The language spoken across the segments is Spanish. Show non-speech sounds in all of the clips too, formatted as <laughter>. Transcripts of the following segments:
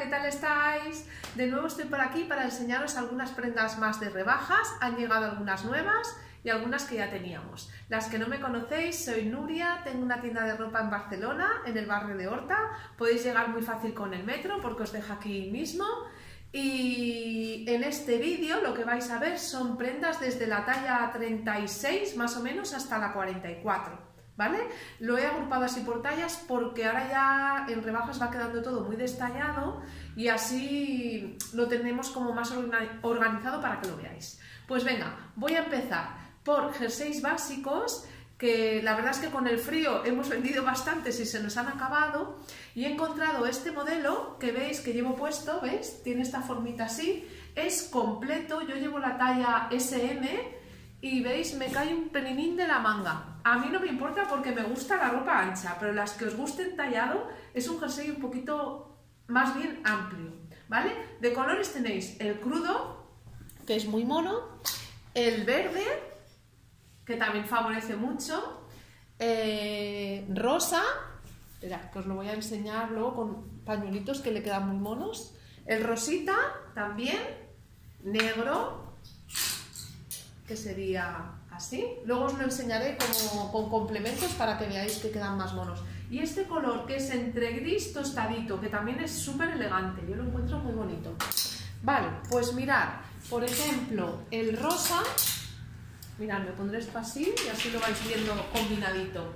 ¿qué tal estáis? De nuevo estoy por aquí para enseñaros algunas prendas más de rebajas, han llegado algunas nuevas y algunas que ya teníamos. Las que no me conocéis, soy Nuria, tengo una tienda de ropa en Barcelona, en el barrio de Horta, podéis llegar muy fácil con el metro porque os dejo aquí mismo. Y en este vídeo lo que vais a ver son prendas desde la talla 36 más o menos hasta la 44. ¿Vale? Lo he agrupado así por tallas porque ahora ya en rebajas va quedando todo muy destallado y así lo tenemos como más organizado para que lo veáis. Pues venga, voy a empezar por jerseys básicos que la verdad es que con el frío hemos vendido bastantes y se nos han acabado y he encontrado este modelo que veis que llevo puesto, ¿veis? Tiene esta formita así, es completo, yo llevo la talla SM y veis, me cae un pelinín de la manga. A mí no me importa porque me gusta la ropa ancha, pero las que os gusten tallado es un jersey un poquito más bien amplio, ¿vale? De colores tenéis el crudo, que es muy mono, el verde, que también favorece mucho, eh, rosa, espera, que os lo voy a enseñar luego con pañuelitos que le quedan muy monos, el rosita también, negro, que sería Luego os lo enseñaré como, con complementos para que veáis que quedan más monos. Y este color que es entre gris tostadito, que también es súper elegante, yo lo encuentro muy bonito. Vale, pues mirad, por ejemplo, el rosa, mirad, me pondré esto así y así lo vais viendo combinadito.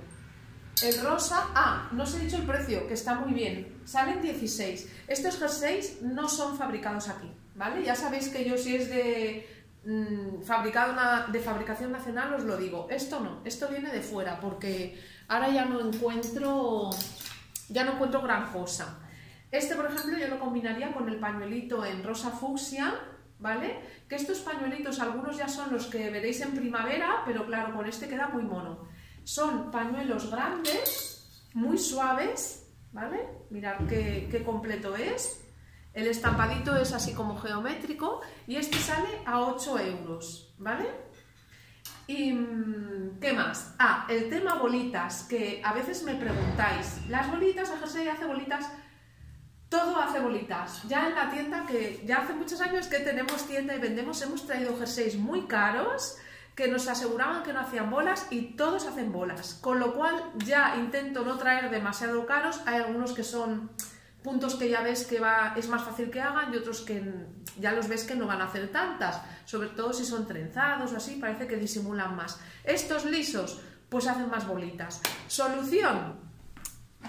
El rosa, ah, no os he dicho el precio, que está muy bien, salen 16. Estos jerseys no son fabricados aquí, ¿vale? Ya sabéis que yo si es de Mm, fabricado de fabricación nacional, os lo digo. Esto no, esto viene de fuera, porque ahora ya no encuentro, ya no encuentro gran cosa. Este, por ejemplo, yo lo combinaría con el pañuelito en rosa fucsia, ¿vale? Que estos pañuelitos, algunos ya son los que veréis en primavera, pero claro, con este queda muy mono. Son pañuelos grandes, muy suaves, ¿vale? Mirad qué, qué completo es. El estampadito es así como geométrico y este sale a 8 euros, ¿vale? ¿Y mm, qué más? Ah, el tema bolitas, que a veces me preguntáis, ¿las bolitas, a jersey hace bolitas? Todo hace bolitas. Ya en la tienda, que ya hace muchos años que tenemos tienda y vendemos, hemos traído jerseys muy caros que nos aseguraban que no hacían bolas y todos hacen bolas. Con lo cual ya intento no traer demasiado caros. Hay algunos que son puntos que ya ves que va, es más fácil que hagan y otros que ya los ves que no van a hacer tantas, sobre todo si son trenzados o así, parece que disimulan más. Estos lisos, pues hacen más bolitas. Solución,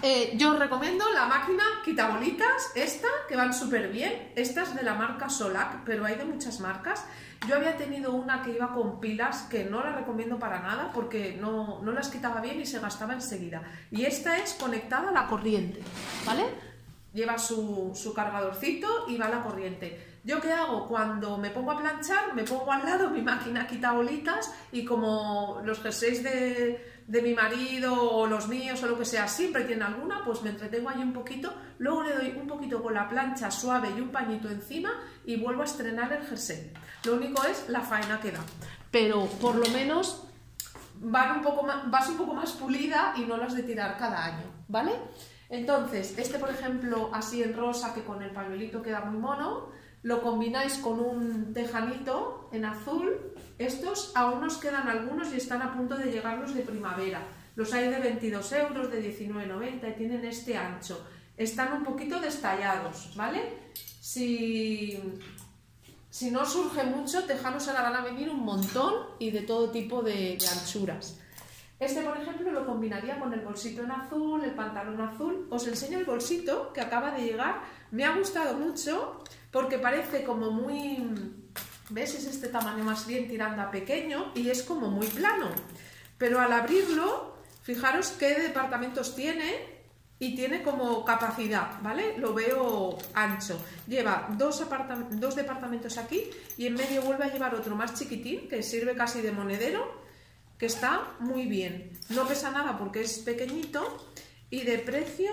eh, yo os recomiendo la máquina quita bolitas, esta, que van súper bien. Esta es de la marca Solac, pero hay de muchas marcas. Yo había tenido una que iba con pilas, que no la recomiendo para nada, porque no, no las quitaba bien y se gastaba enseguida. Y esta es conectada a la corriente, ¿vale? Lleva su, cargadorcito y va la corriente. ¿Yo qué hago? Cuando me pongo a planchar, me pongo al lado <laughs> mi máquina quita bolitas y como los jerseys de, de, mi marido o los míos o lo que sea siempre tienen alguna, pues me entretengo ahí un poquito, luego le doy un poquito con la plancha suave y un pañito encima y vuelvo a estrenar el jersey. Lo único es la faena que da, pero por lo menos van un poco más, vas un poco más pulida y no las de tirar cada año, ¿vale? Entonces, este por ejemplo, así en rosa, que con el pañuelito queda muy mono, lo combináis con un tejanito en azul. Estos aún nos quedan algunos y están a punto de llegarlos de primavera. Los hay de 22 euros, de 19,90 y tienen este ancho. Están un poquito destallados, ¿vale? Si, si no surge mucho, tejanos ahora van a venir un montón y de todo tipo de anchuras. Este, por ejemplo, lo combinaría con el bolsito en azul, el pantalón azul. Os enseño el bolsito que acaba de llegar. Me ha gustado mucho porque parece como muy... ¿Ves? Es este tamaño más bien tirando a pequeño y es como muy plano. Pero al abrirlo, fijaros qué departamentos tiene y tiene como capacidad, ¿vale? Lo veo ancho. Lleva dos, dos departamentos aquí y en medio vuelve a llevar otro más chiquitín que sirve casi de monedero que está muy bien. No pesa nada porque es pequeñito y de precio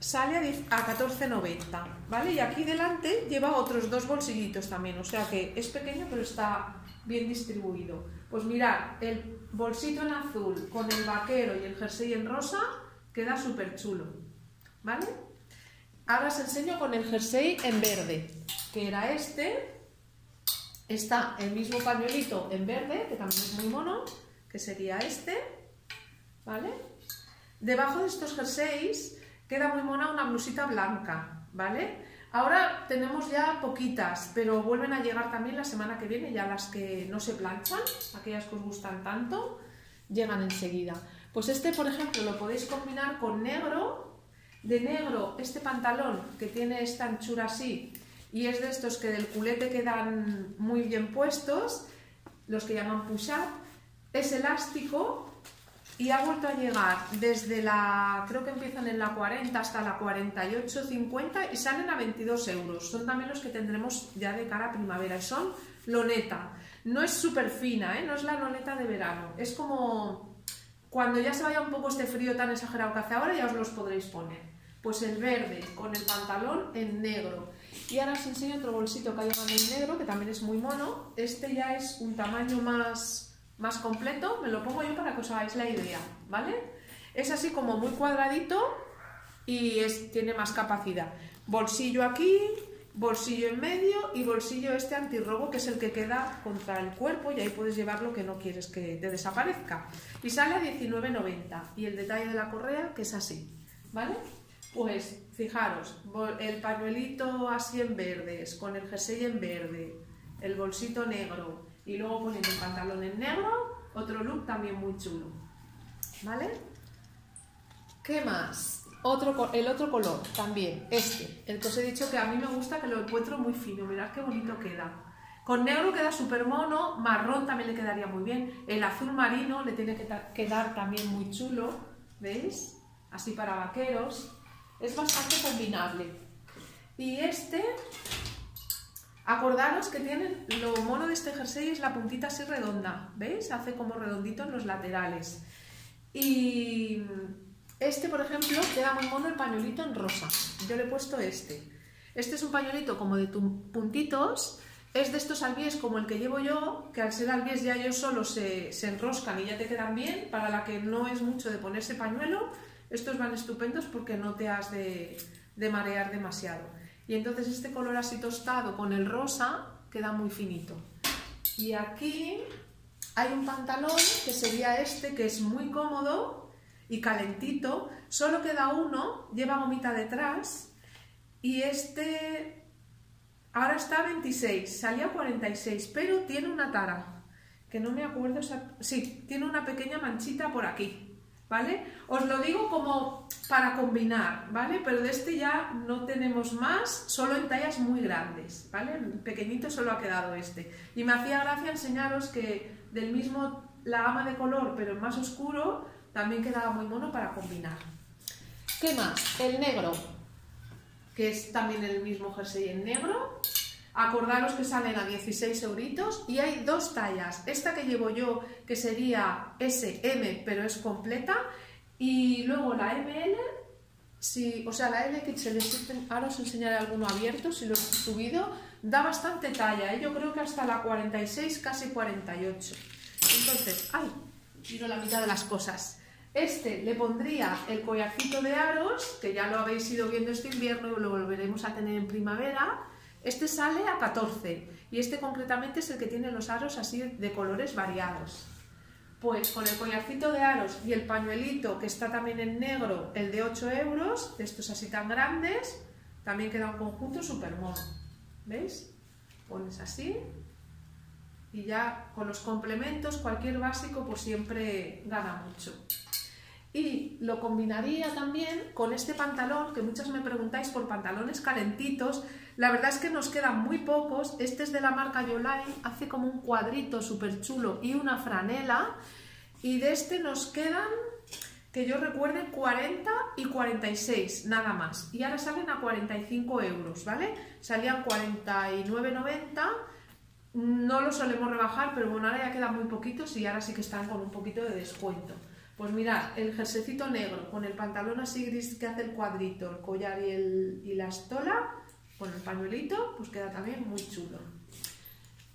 sale a 14,90, ¿vale? Y aquí delante lleva otros dos bolsillitos también, o sea que es pequeño pero está bien distribuido. Pues mirad, el bolsito en azul con el vaquero y el jersey en rosa queda súper chulo, ¿vale? ahora os enseño con el jersey en verde, que era este. Está el mismo pañuelito en verde, que también es muy mono, que sería este, ¿vale? Debajo de estos jerseys queda muy mona una blusita blanca, ¿vale? Ahora tenemos ya poquitas, pero vuelven a llegar también la semana que viene, ya las que no se planchan, aquellas que os gustan tanto, llegan enseguida. Pues este, por ejemplo, lo podéis combinar con negro, de negro este pantalón que tiene esta anchura así y es de estos que del culete quedan muy bien puestos, los que llaman push-up, es elástico y ha vuelto a llegar desde la, creo que empiezan en la 40 hasta la 48, 50 y salen a 22 euros. Son también los que tendremos ya de cara a primavera y son loneta. No es súper fina, ¿eh? no es la loneta de verano, es como cuando ya se vaya un poco este frío tan exagerado que hace ahora ya os los podréis poner pues el verde con el pantalón en negro. Y ahora os enseño otro bolsito que hay en negro, que también es muy mono. Este ya es un tamaño más, más completo, me lo pongo yo para que os hagáis la idea, ¿vale? Es así como muy cuadradito y es, tiene más capacidad. Bolsillo aquí, bolsillo en medio y bolsillo este antirrobo que es el que queda contra el cuerpo y ahí puedes llevar lo que no quieres que te desaparezca. Y sale a 19,90 y el detalle de la correa que es así, ¿vale? Pues fijaros, el pañuelito así en verdes, con el jersey en verde, el bolsito negro y luego poniendo el pantalón en negro, otro look también muy chulo. ¿Vale? ¿Qué más? Otro, el otro color también, este, el que os he dicho que a mí me gusta, que lo encuentro muy fino, mirad qué bonito queda. Con negro queda súper mono, marrón también le quedaría muy bien, el azul marino le tiene que quedar también muy chulo, ¿veis? Así para vaqueros es bastante combinable. Y este, acordaros que tienen, lo mono de este jersey es la puntita así redonda, ¿veis? Hace como redondito en los laterales. Y este, por ejemplo, queda muy mono el pañuelito en rosa. Yo le he puesto este. Este es un pañuelito como de puntitos, es de estos albies como el que llevo yo, que al ser albies ya yo solo se enroscan y ya te quedan bien, para la que no es mucho de ponerse pañuelo, estos van estupendos porque no te has de, marear demasiado. Y entonces este color así tostado con el rosa queda muy finito. Y aquí hay un pantalón que sería este, que es muy cómodo y calentito. Solo queda uno, lleva gomita detrás. Y este ahora está a 26, salía a 46, pero tiene una tara, que no me acuerdo, sí, tiene una pequeña manchita por aquí. ¿Vale? Os lo digo como para combinar, ¿vale? Pero de este ya no tenemos más, solo en tallas muy grandes, ¿vale? Pequeñito solo ha quedado este. Y me hacía gracia enseñaros que del mismo, la gama de color, pero más oscuro, también quedaba muy mono para combinar. ¿Qué más? El negro, que es también el mismo jersey en negro. Acordaros que salen a 16 euritos y hay dos tallas. Esta que llevo yo, que sería SM, pero es completa, y luego la ML, si, o sea, la L que se ahora os enseñaré alguno abierto, si lo he subido, da bastante talla, ¿eh? yo creo que hasta la 46, casi 48. Entonces, ¡ay! Miro la mitad de las cosas. Este le pondría el collarcito de aros, que ya lo habéis ido viendo este invierno y lo volveremos a tener en primavera, este sale a 14 y este concretamente es el que tiene los aros así de colores variados. Pues con el collarcito de aros y el pañuelito que está también en negro, el de 8 euros, de estos así tan grandes, también queda un conjunto súper mono. ¿Veis? Pones así y ya con los complementos, cualquier básico, pues siempre gana mucho. Y lo combinaría también con este pantalón, que muchas me preguntáis por pantalones calentitos. La verdad es que nos quedan muy pocos. Este es de la marca Yolai, hace como un cuadrito súper chulo y una franela. Y de este nos quedan, que yo recuerde, 40 y 46, nada más. Y ahora salen a 45 euros, ¿vale? Salían 49,90 no lo solemos rebajar, pero bueno, ahora ya quedan muy poquitos y ahora sí que están con un poquito de descuento. Pues mirad, el jersecito negro con el pantalón así gris que hace el cuadrito, el collar y, el, y la estola, con el pañuelito, pues queda también muy chulo.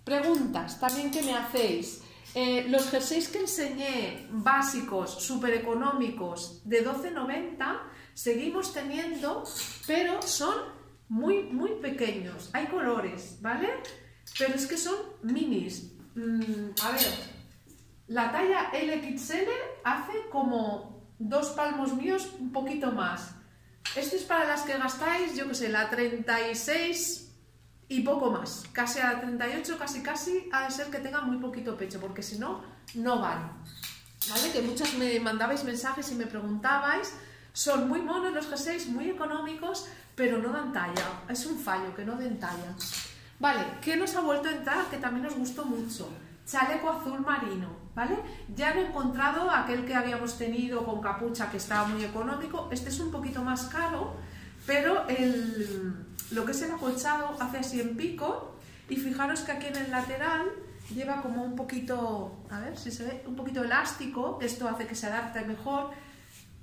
Preguntas también que me hacéis. Eh, los jerseys que enseñé básicos, súper económicos, de 12,90, seguimos teniendo, pero son muy, muy pequeños. Hay colores, ¿vale? Pero es que son minis. Mm, a ver, la talla LXL hace como dos palmos míos, un poquito más. Esto es para las que gastáis, yo que sé, la 36 y poco más. Casi a la 38, casi casi, ha de ser que tenga muy poquito pecho, porque si no, no van. ¿Vale? Que muchas me mandabais mensajes y me preguntabais. Son muy monos los jerseys, muy económicos, pero no dan talla. Es un fallo que no den talla. Vale, ¿qué nos ha vuelto a entrar? Que también nos gustó mucho. Chaleco azul marino, ¿vale? Ya he encontrado aquel que habíamos tenido con capucha que estaba muy económico. Este es un poquito más caro, pero el, lo que es el acolchado hace así en pico. Y fijaros que aquí en el lateral lleva como un poquito, a ver si se ve, un poquito elástico. Esto hace que se adapte mejor.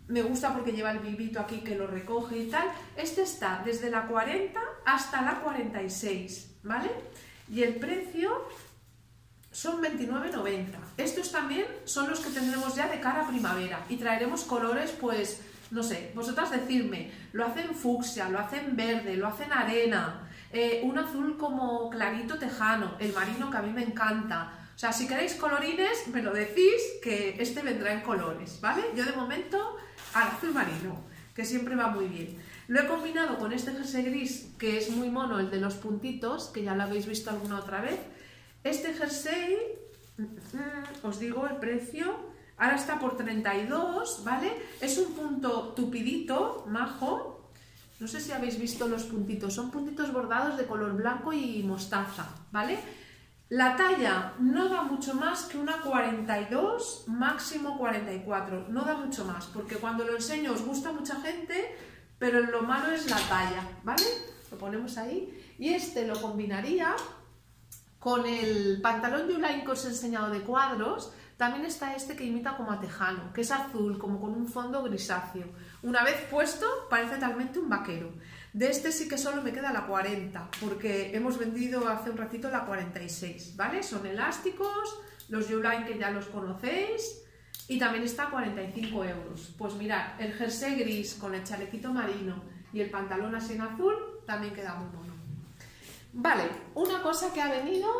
Me gusta porque lleva el vivito aquí que lo recoge y tal. Este está desde la 40 hasta la 46, ¿vale? Y el precio son 29,90. Estos también son los que tendremos ya de cara a primavera y traeremos colores, pues, no sé, vosotras decirme, lo hacen fucsia, lo hacen verde, lo hacen arena, eh, un azul como clarito tejano, el marino que a mí me encanta. O sea, si queréis colorines, me lo decís que este vendrá en colores, ¿vale? Yo de momento al azul marino, que siempre va muy bien. Lo he combinado con este jersey gris, que es muy mono, el de los puntitos, que ya lo habéis visto alguna otra vez, este jersey, mm, os digo el precio, ahora está por 32, ¿vale? Es un punto tupidito, majo. No sé si habéis visto los puntitos, son puntitos bordados de color blanco y mostaza, ¿vale? La talla no da mucho más que una 42, máximo 44, no da mucho más, porque cuando lo enseño os gusta mucha gente, pero lo malo es la talla, ¿vale? Lo ponemos ahí. Y este lo combinaría con el pantalón de Ulain que os he enseñado de cuadros, también está este que imita como a tejano, que es azul, como con un fondo grisáceo. Una vez puesto, parece talmente un vaquero. De este sí que solo me queda la 40, porque hemos vendido hace un ratito la 46, ¿vale? Son elásticos, los Uline que ya los conocéis, y también está a 45 euros. Pues mirad, el jersey gris con el chalequito marino y el pantalón así en azul, también queda muy mono. Vale, una cosa que ha venido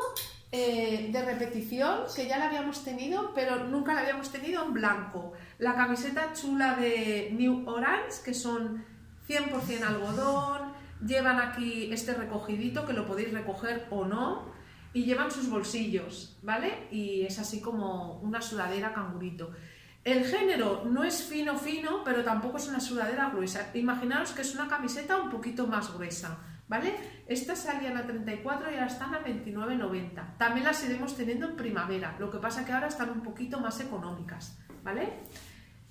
eh, de repetición, que ya la habíamos tenido, pero nunca la habíamos tenido en blanco. La camiseta chula de New Orange, que son 100% algodón, llevan aquí este recogidito que lo podéis recoger o no, y llevan sus bolsillos, ¿vale? Y es así como una sudadera cangurito. El género no es fino fino, pero tampoco es una sudadera gruesa. Imaginaros que es una camiseta un poquito más gruesa. ¿Vale? Estas salían a 34 y ahora están a 29,90. También las iremos teniendo en primavera, lo que pasa que ahora están un poquito más económicas, ¿vale?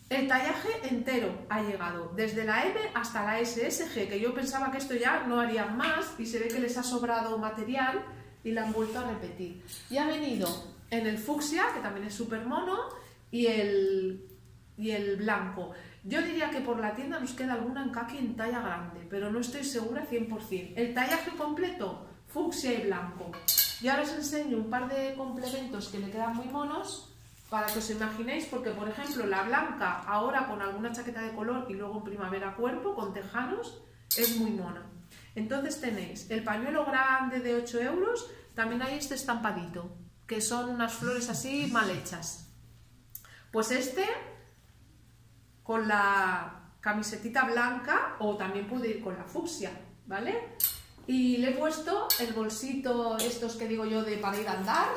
El tallaje entero ha llegado, desde la M hasta la SSG, que yo pensaba que esto ya no harían más y se ve que les ha sobrado material y la han vuelto a repetir. Y ha venido en el fucsia, que también es súper mono, y el, y el blanco. Yo diría que por la tienda nos queda alguna en kaki en talla grande, pero no estoy segura 100%. El tallaje completo, fucsia y blanco. Y ahora os enseño un par de complementos que le quedan muy monos para que os imaginéis, porque por ejemplo la blanca ahora con alguna chaqueta de color y luego en primavera cuerpo con tejanos es muy mona. Entonces tenéis el pañuelo grande de 8 euros, también hay este estampadito, que son unas flores así mal hechas. Pues este con la camisetita blanca o también puede ir con la fucsia, ¿vale? Y le he puesto el bolsito, estos que digo yo de para ir a andar,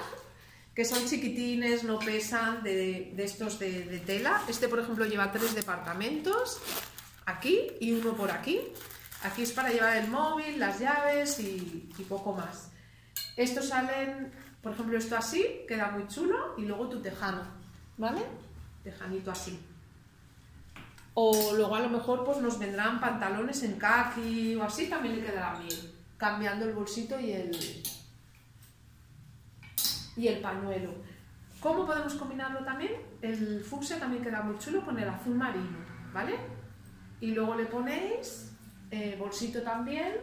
que son chiquitines, no pesan, de, estos de, tela. Este, por ejemplo, lleva tres departamentos, aquí y uno por aquí. Aquí es para llevar el móvil, las llaves y, y poco más. Estos salen, por ejemplo, esto así, queda muy chulo, y luego tu tejano, ¿vale? Tejanito así. O luego a lo mejor pues nos vendrán pantalones en khaki o así, también le quedará bien, cambiando el bolsito y el, y el pañuelo. ¿Cómo podemos combinarlo también? El fucsia también queda muy chulo con el azul marino, ¿vale? Y luego le ponéis eh, bolsito también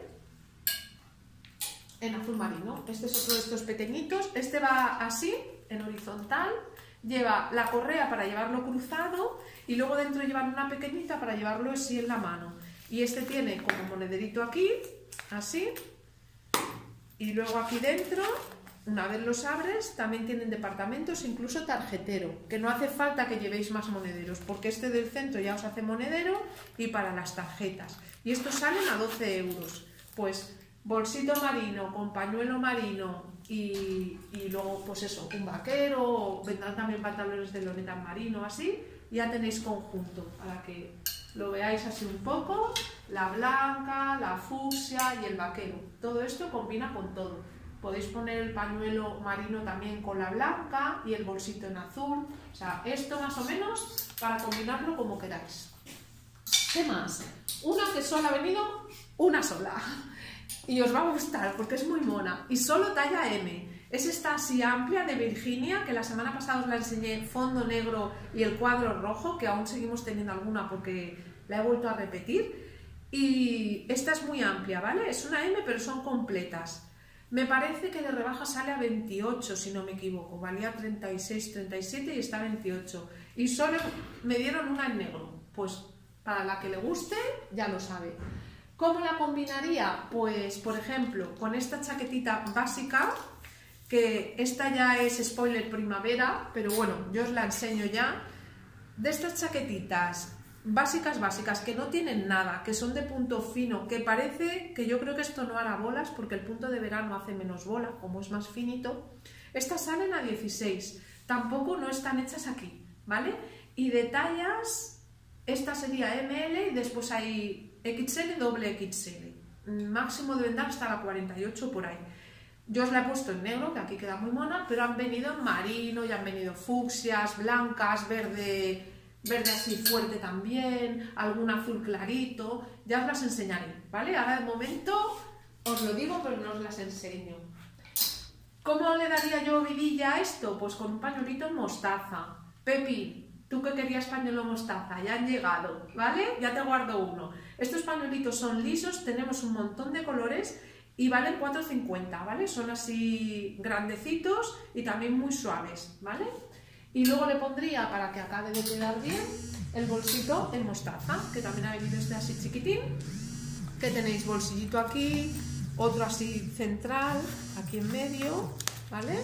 en azul marino. Este es otro de estos pequeñitos. Este va así, en horizontal, lleva la correa para llevarlo cruzado y luego dentro llevan una pequeñita para llevarlo así en la mano. Y este tiene como monederito aquí, así, y luego aquí dentro, una vez los abres, también tienen departamentos, incluso tarjetero, que no hace falta que llevéis más monederos, porque este del centro ya os hace monedero y para las tarjetas. Y estos salen a 12 euros. Pues bolsito marino con pañuelo marino y, luego pues eso, un vaquero, vendrán también pantalones de loneta marino, así, ya tenéis conjunto para que lo veáis así un poco, la blanca, la fucsia y el vaquero. Todo esto combina con todo. Podéis poner el pañuelo marino también con la blanca y el bolsito en azul. O sea, esto más o menos para combinarlo como queráis. ¿Qué más? Una que solo ha venido una sola. Y os va a gustar porque es muy mona. Y solo talla M. Es esta así amplia de Virginia, que la semana pasada os la enseñé, fondo negro y el cuadro rojo, que aún seguimos teniendo alguna porque la he vuelto a repetir. Y esta es muy amplia, ¿vale? Es una M, pero son completas. Me parece que de rebaja sale a 28, si no me equivoco. Valía 36, 37 y está a 28. Y solo me dieron una en negro. Pues para la que le guste, ya lo sabe. ¿Cómo la combinaría? Pues, por ejemplo, con esta chaquetita básica, que esta ya es spoiler primavera, pero bueno, yo os la enseño ya. De estas chaquetitas básicas, básicas, que no tienen nada, que son de punto fino, que parece que yo creo que esto no hará bolas, porque el punto de verano hace menos bola, como es más finito. Estas salen a 16, tampoco no están hechas aquí, ¿vale? Y de tallas, esta sería ML y después hay XL, doble XL. Máximo de dar hasta la 48 por ahí. Yo os la he puesto en negro, que aquí queda muy mona, pero han venido en marino y han venido fucsias, blancas, verde, verde así fuerte también, algún azul clarito. Ya os las enseñaré, ¿vale? Ahora de momento os lo digo, pero no os las enseño. ¿Cómo le daría yo vidilla a esto? Pues con un pañuelito en mostaza. Pepi, tú que querías pañuelo mostaza, ya han llegado, ¿vale? Ya te guardo uno. Estos pañuelitos son lisos, tenemos un montón de colores y valen 4,50, ¿vale? Son así grandecitos y también muy suaves, ¿vale? Y luego le pondría, para que acabe de quedar bien, el bolsito en mostaza, que también ha venido este así chiquitín, que tenéis bolsillito aquí, otro así central, aquí en medio, ¿vale?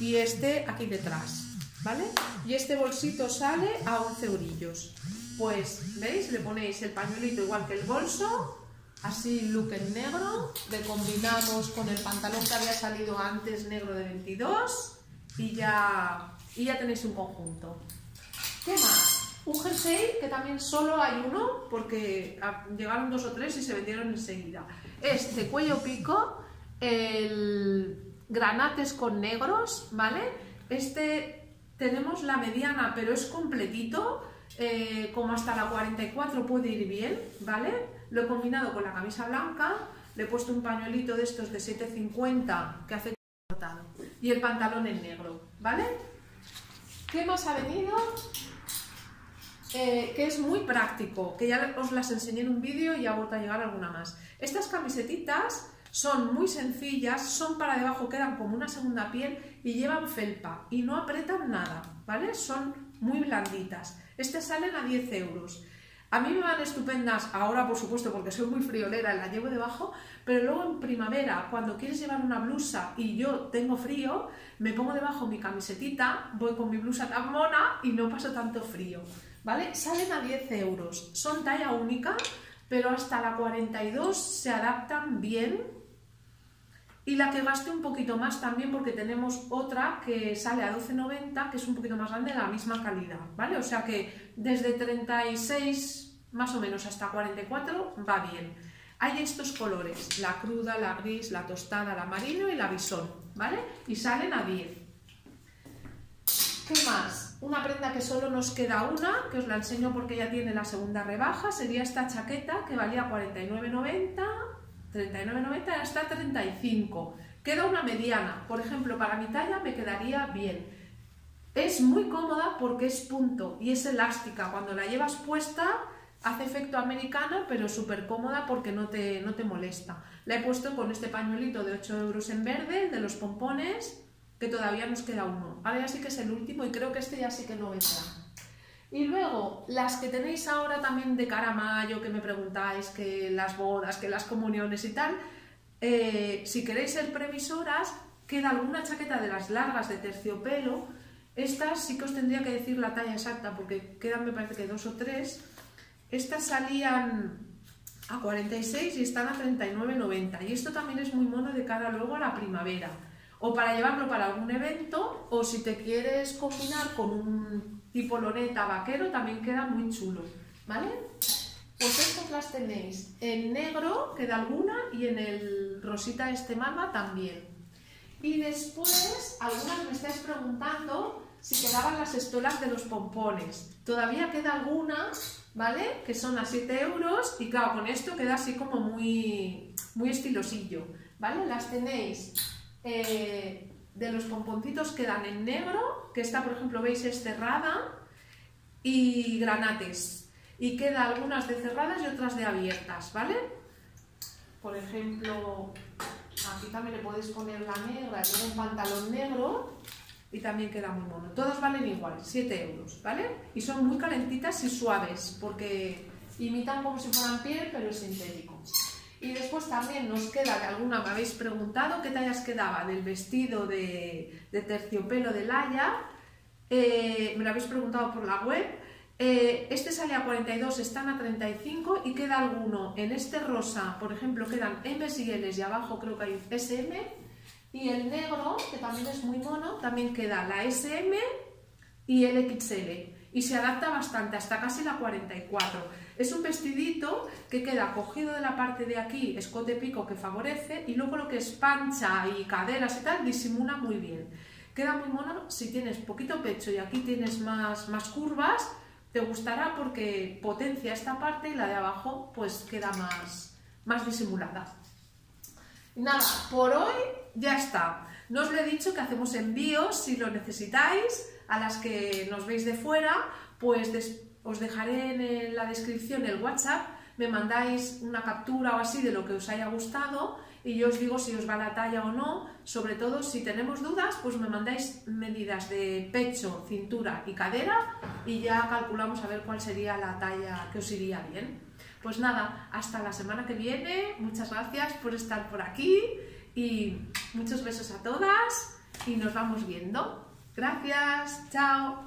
Y este aquí detrás, ¿vale? Y este bolsito sale a 11 eurillos. Pues, ¿veis? Le ponéis el pañuelito igual que el bolso, así look en negro, le combinamos con el pantalón que había salido antes negro de 22 y ya, y ya tenéis un conjunto. ¿Qué más? Un jersey que también solo hay uno porque llegaron dos o tres y se vendieron enseguida. Es de cuello pico, el granates con negros, ¿vale? Este tenemos la mediana, pero es completito, eh, como hasta la 44 puede ir bien, ¿vale? Lo he combinado con la camisa blanca, le he puesto un pañuelito de estos de 7,50 que hace cortado y el pantalón en negro, ¿vale? ¿Qué más ha venido? Eh, que es muy práctico, que ya os las enseñé en un vídeo y ha vuelto a llegar alguna más. Estas camisetitas son muy sencillas, son para debajo, quedan como una segunda piel y llevan felpa y no apretan nada, ¿vale? Son muy blanditas. Estas salen a 10 euros. A mí me van estupendas ahora, por supuesto, porque soy muy friolera y la llevo debajo, pero luego en primavera, cuando quieres llevar una blusa y yo tengo frío, me pongo debajo mi camisetita, voy con mi blusa tan mona y no paso tanto frío, ¿vale? Salen a 10 euros, son talla única, pero hasta la 42 se adaptan bien y la que gaste un poquito más también porque tenemos otra que sale a 12,90 que es un poquito más grande de la misma calidad, ¿vale? O sea que desde 36 más o menos hasta 44 va bien. Hay estos colores, la cruda, la gris, la tostada, la marino y la bisón, ¿vale? Y salen a 10. ¿Qué más? Una prenda que solo nos queda una, que os la enseño porque ya tiene la segunda rebaja, sería esta chaqueta que valía 49,90 39,90 hasta 35. Queda una mediana. Por ejemplo, para mi talla me quedaría bien. Es muy cómoda porque es punto y es elástica. Cuando la llevas puesta hace efecto americana, pero súper cómoda porque no te, no te molesta. La he puesto con este pañuelito de 8 euros en verde, de los pompones, que todavía nos queda uno. Ahora ya sí que es el último y creo que este ya sí que no vendrá. Y luego, las que tenéis ahora también de cara a mayo, que me preguntáis, que las bodas, que las comuniones y tal, eh, si queréis ser previsoras, queda alguna chaqueta de las largas de terciopelo. Estas sí que os tendría que decir la talla exacta, porque quedan me parece que dos o tres. Estas salían a 46 y están a 39,90. Y esto también es muy mono de cara luego a la primavera. O para llevarlo para algún evento, o si te quieres combinar con un tipo loneta vaquero, también queda muy chulo. ¿Vale? Pues estas las tenéis en negro, queda alguna, y en el rosita este malva también. Y después, algunas me estáis preguntando si quedaban las estolas de los pompones. Todavía queda alguna, ¿vale? Que son a 7 euros y claro, con esto queda así como muy, muy estilosillo, ¿vale? Las tenéis eh, de los pomponcitos quedan en negro, que esta por ejemplo veis es cerrada, y granates. Y queda algunas de cerradas y otras de abiertas, ¿vale? Por ejemplo, aquí también le podéis poner la negra y un pantalón negro y también queda muy mono. Todas valen igual, 7 euros, ¿vale? Y son muy calentitas y suaves porque imitan como si fueran piel, pero es sintético. Y después también nos queda, que alguna me habéis preguntado, qué tallas quedaba del vestido de, terciopelo de Laia. Eh, me lo habéis preguntado por la web. Eh, este sale a 42, están a 35 y queda alguno en este rosa, por ejemplo, quedan M y L y abajo creo que hay SM y el negro, que también es muy mono, también queda la SM y el XL y se adapta bastante, hasta casi la 44. Es un vestidito que queda cogido de la parte de aquí, escote pico que favorece y luego lo que es pancha y caderas y tal disimula muy bien. Queda muy mono si tienes poquito pecho y aquí tienes más, más curvas, te gustará porque potencia esta parte y la de abajo pues queda más, más disimulada. Nada, por hoy ya está. No os lo he dicho que hacemos envíos si lo necesitáis, a las que nos veis de fuera, pues os dejaré en la descripción el WhatsApp, me mandáis una captura o así de lo que os haya gustado y yo os digo si os va la talla o no, sobre todo si tenemos dudas, pues me mandáis medidas de pecho, cintura y cadera y ya calculamos a ver cuál sería la talla que os iría bien. Pues nada, hasta la semana que viene, muchas gracias por estar por aquí y muchos besos a todas y nos vamos viendo. Gracias, chao.